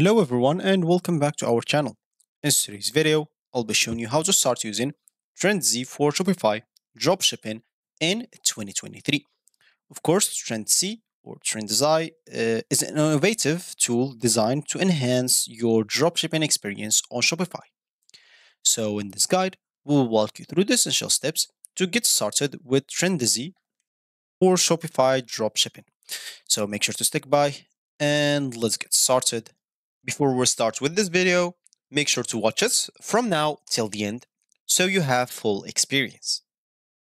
Hello everyone and welcome back to our channel. In today's video, I'll be showing you how to start using TrendZ for Shopify dropshipping in 2023. Of course, TrendZ or Trendsi uh, is an innovative tool designed to enhance your dropshipping experience on Shopify. So in this guide, we'll walk you through the essential steps to get started with TrendZ for Shopify dropshipping. So make sure to stick by and let's get started before we start with this video, make sure to watch it from now till the end so you have full experience.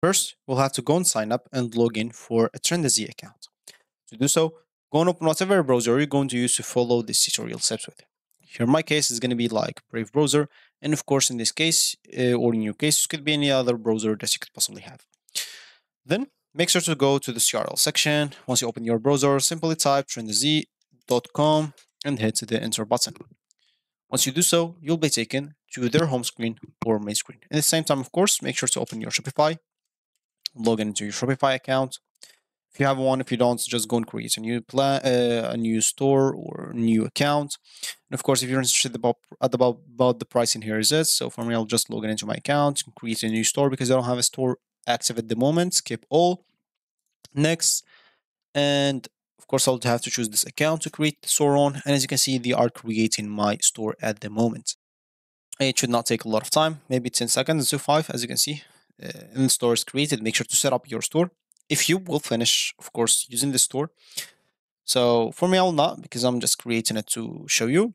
First, we'll have to go and sign up and log in for a TrendZ account. To do so, go and open whatever browser you're going to use to follow this tutorial steps with. Here my case, is going to be like Brave browser. And of course, in this case, uh, or in your case, it could be any other browser that you could possibly have. Then make sure to go to the URL section. Once you open your browser, simply type trendz.com and hit the enter button. Once you do so, you'll be taken to their home screen or main screen. At the same time, of course, make sure to open your Shopify, log into your Shopify account. If you have one, if you don't, just go and create a new plan, uh, a new store or new account. And of course, if you're interested about about about the pricing, here is it. So for me, I'll just log in into my account, create a new store because I don't have a store active at the moment. Skip all. Next, and of course, I'll have to choose this account to create the store on. And as you can see, they are creating my store at the moment. It should not take a lot of time, maybe 10 seconds to 5, as you can see. Uh, and the store is created. Make sure to set up your store. If you will finish, of course, using the store. So for me, I will not because I'm just creating it to show you.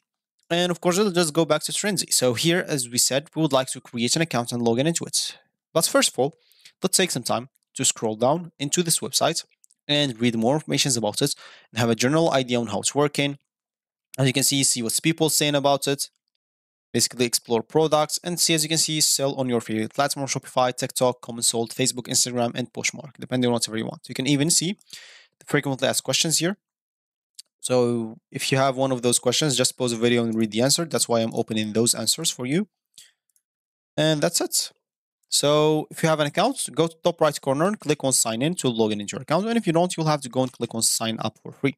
And of course, it'll just go back to TrendZ. So here, as we said, we would like to create an account and log in into it. But first of all, let's take some time to scroll down into this website and read more information about it and have a general idea on how it's working. As you can see, see what people saying about it. Basically, explore products and see, as you can see, sell on your favorite platform Shopify, TikTok, Comment Sold, Facebook, Instagram, and Poshmark, depending on whatever you want. You can even see the frequently asked questions here. So if you have one of those questions, just pause the video and read the answer. That's why I'm opening those answers for you. And that's it. So if you have an account, go to top right corner and click on sign in to log in into your account. And if you don't, you'll have to go and click on sign up for free,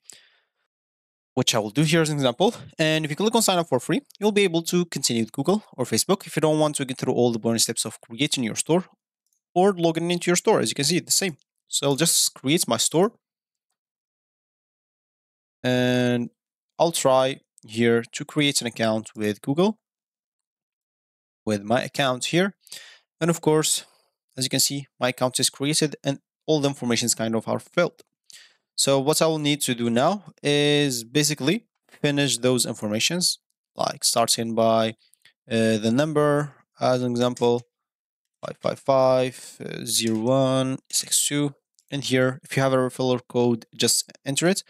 which I will do here as an example. And if you click on sign up for free, you'll be able to continue with Google or Facebook if you don't want to get through all the boring steps of creating your store or logging into your store. As you can see, the same. So I'll just create my store. And I'll try here to create an account with Google with my account here. And of course, as you can see, my account is created and all the informations kind of are filled. So what I will need to do now is basically finish those informations, like starting by uh, the number as an example, 555 uh, And here, if you have a referral code, just enter it.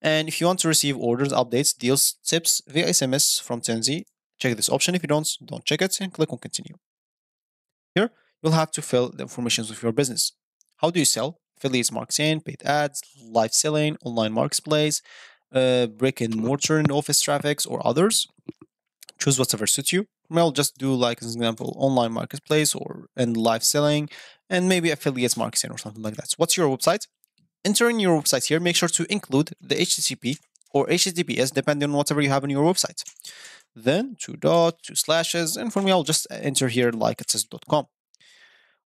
And if you want to receive orders, updates, deals, tips via SMS from TrendZ, check this option. If you don't, don't check it and click on continue. Here, you'll have to fill the information of your business. How do you sell? Affiliates marketing, paid ads, live selling, online marketplace, uh, brick and mortar and office traffics, or others. Choose whatever suits you. I'll just do like, an example, online marketplace or and live selling, and maybe affiliates marketing or something like that. So what's your website? Enter in your website here. Make sure to include the HTTP or HTTPS, depending on whatever you have on your website then two dot, two slashes, and for me, I'll just enter here like it says.com.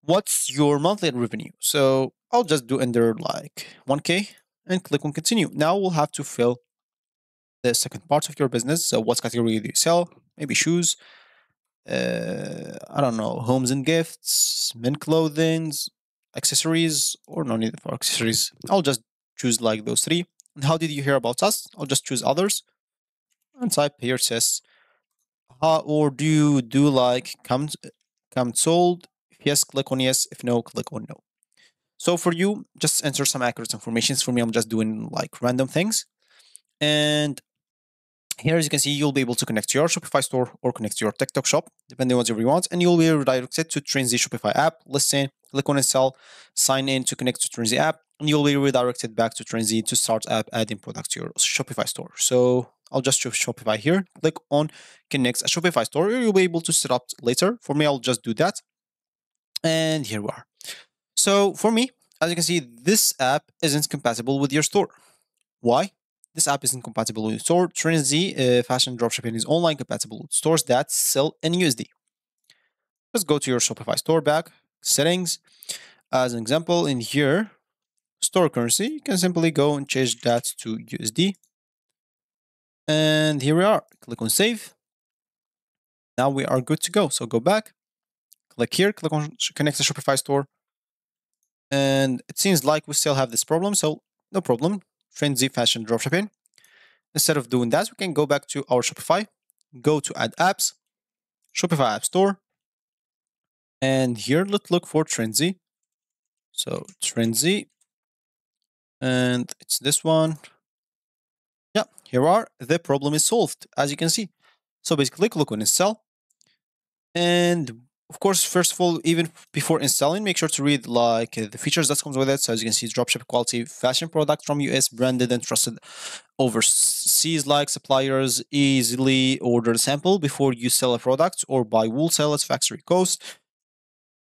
What's your monthly revenue? So I'll just do enter like 1K and click on continue. Now we'll have to fill the second part of your business. So what category do you sell? Maybe shoes, uh, I don't know, homes and gifts, men clothing, accessories, or no need for accessories. I'll just choose like those three. And how did you hear about us? I'll just choose others and type here says uh, or do you do like come come sold? If yes, click on yes. If no, click on no. So for you, just enter some accurate information. For me, I'm just doing like random things. And here, as you can see, you'll be able to connect to your Shopify store or connect to your TikTok shop, depending on whatever you want. And you'll be redirected to TrendZ Shopify app, listen, click on install, sign in to connect to TrendZ app, and you'll be redirected back to TrendZ to start app adding products to your Shopify store. So I'll just choose Shopify here, click on connect a Shopify store. You'll be able to set up later. For me, I'll just do that. And here we are. So for me, as you can see, this app isn't compatible with your store. Why? This app isn't compatible with store. Trinity uh, fashion dropshipping is online compatible with stores that sell in USD. Let's go to your Shopify store back, settings. As an example, in here, store currency, you can simply go and change that to USD. And here we are. Click on save. Now we are good to go. So go back, click here, click on connect to Shopify store. And it seems like we still have this problem. So no problem. Trendsi Fashion Dropshipping. Instead of doing that, we can go back to our Shopify, go to add apps, Shopify App Store. And here, let's look for Trendsi. So Trendsi, and it's this one. Yeah, here are the problem is solved, as you can see. So basically, click on install. And of course, first of all, even before installing, make sure to read like the features that comes with it. So as you can see, dropship quality fashion product from US, branded and trusted overseas like suppliers easily order sample before you sell a product or buy wholesale at factory cost.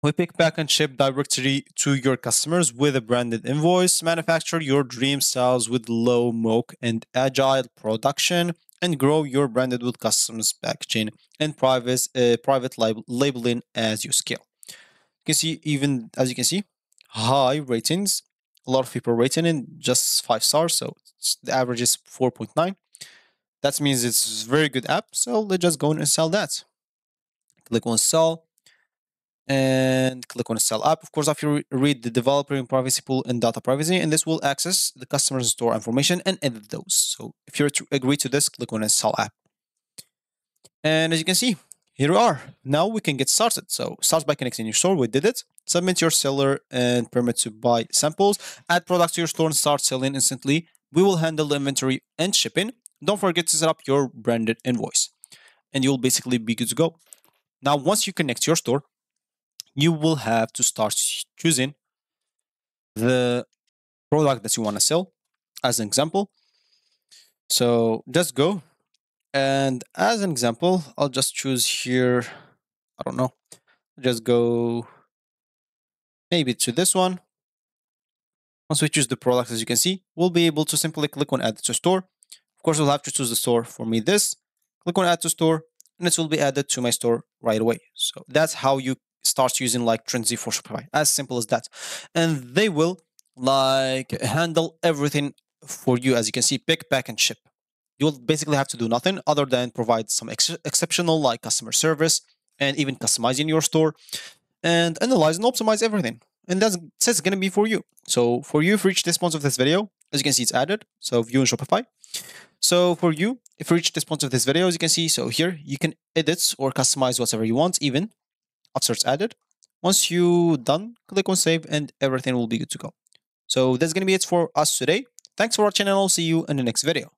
We pick back and ship directly to your customers with a branded invoice. Manufacture your dream styles with low mock and agile production and grow your branded with customs packaging and private uh, private lab- labeling as you scale. You can see even as you can see high ratings. A lot of people rating in just five stars, so the average is 4.9. That means it's very good app. So let's just go and sell that. Click on sell and click on sell app. Of course, after you read the developer and privacy pool and data privacy, and this will access the customer's store information and edit those. So if you agree to this, click on install app. And as you can see, here we are. Now we can get started. So start by connecting your store. We did it. Submit your seller and permit to buy samples. Add products to your store and start selling instantly. We will handle the inventory and shipping. Don't forget to set up your branded invoice. And you'll basically be good to go. Now, once you connect your store, you will have to start choosing the product that you want to sell as an example. So just go. And as an example, I'll just choose here, I don't know, just go maybe to this one. Once we choose the product, as you can see, we'll be able to simply click on add to store. Of course, we'll have to choose the store for me this. Click on add to store, and this will be added to my store right away. So that's how you starts using like Trendsi for Shopify. As simple as that. And they will like handle everything for you. As you can see, pick, pack, and ship. You'll basically have to do nothing other than provide some ex exceptional like customer service and even customizing your store and analyze and optimize everything. And that's, that's going to be for you. So for you, if you reach this point of this video, as you can see, it's added. So view in Shopify. So for you, if you reach this point of this video, as you can see, so here you can edit or customize whatever you want, even after it's added. Once you done, click on save and everything will be good to go. So that's going to be it for us today. Thanks for watching and I'll see you in the next video.